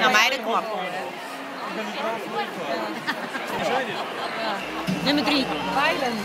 Naar mij de. Nummer 3. Weilen.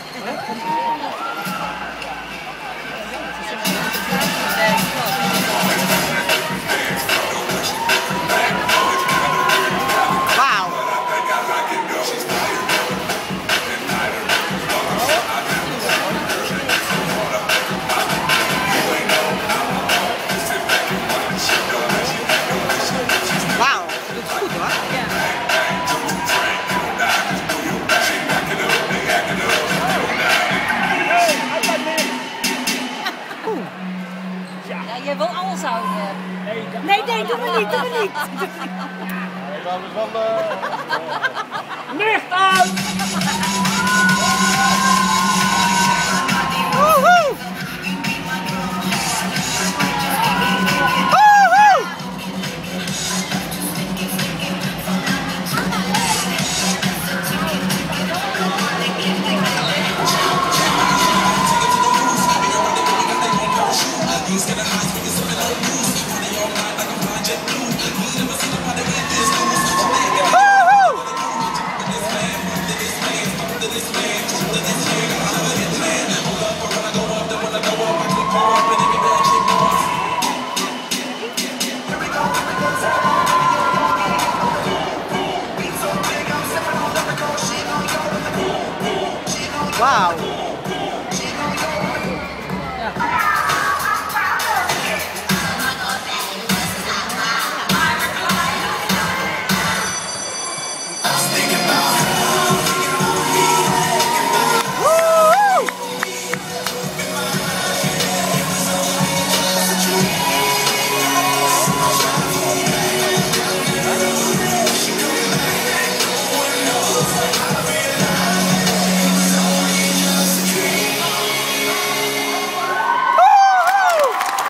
Ja, jij wil alles houden. Nee, nee, nee doe maar niet, doe we niet. Ik hou het. Eh, Licht uit! Wow.